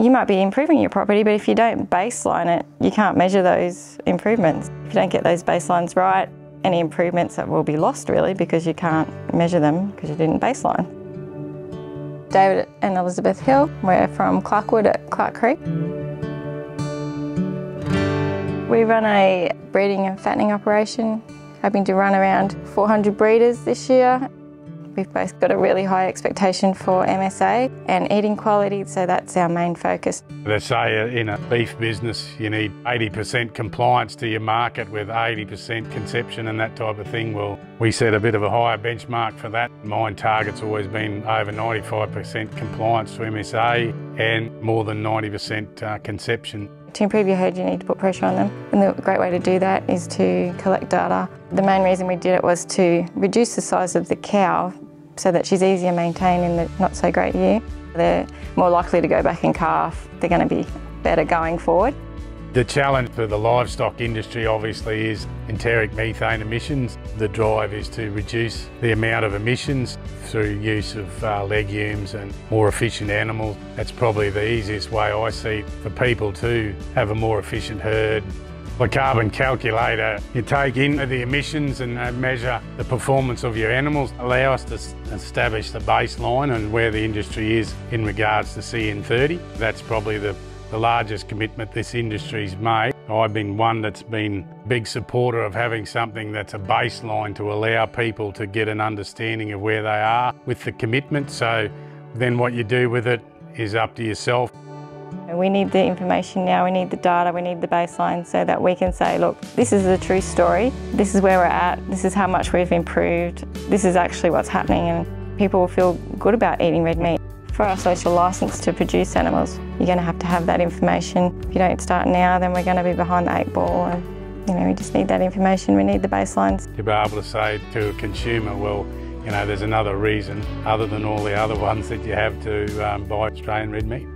You might be improving your property, but if you don't baseline it, you can't measure those improvements. If you don't get those baselines right, any improvements that will be lost really because you can't measure them because you didn't baseline. David and Elizabeth Hill, we're from Clarkewood at Clarke Creek. We run a breeding and fattening operation, hoping to run around 400 breeders this year We've both got a really high expectation for MSA and eating quality, so that's our main focus. They say in a beef business you need 80% compliance to your market with 80% conception and that type of thing. Well, we set a bit of a higher benchmark for that. Mine target's always been over 95% compliance to MSA and more than 90% uh, conception. To improve your herd, you need to put pressure on them. And the great way to do that is to collect data. The main reason we did it was to reduce the size of the cow so that she's easier maintained in the not so great year. They're more likely to go back and calf. They're going to be better going forward. The challenge for the livestock industry obviously is enteric methane emissions. The drive is to reduce the amount of emissions through use of uh, legumes and more efficient animals. That's probably the easiest way I see for people to have a more efficient herd. The carbon calculator, you take in the emissions and uh, measure the performance of your animals, allow us to establish the baseline and where the industry is in regards to CN30. That's probably the the largest commitment this industry's made. I've been one that's been big supporter of having something that's a baseline to allow people to get an understanding of where they are with the commitment. So then what you do with it is up to yourself. We need the information now, we need the data, we need the baseline so that we can say, look, this is the true story, this is where we're at, this is how much we've improved, this is actually what's happening and people will feel good about eating red meat. For our social licence to produce animals, you're going to have to have that information. If you don't start now, then we're going to be behind the eight ball. And, you know, we just need that information. We need the baselines. To be able to say to a consumer, well, you know, there's another reason other than all the other ones that you have to um, buy Australian red meat.